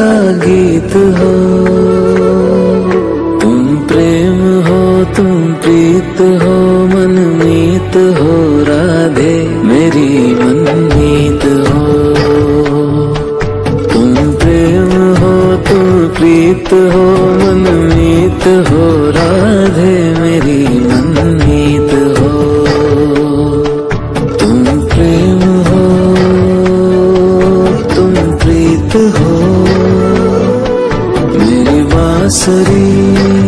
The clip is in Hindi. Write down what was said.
का गीत हो। तुम प्रेम हो, तुम प्रीत हो, मन मीत हो, राधे मेरी मन मीत हो। तुम प्रेम हो, तुम प्रीत हो, मन मीत हो, राधे मेरी मन मीत हो। तुम प्रेम हो, तुम प्रीत हो। बसरी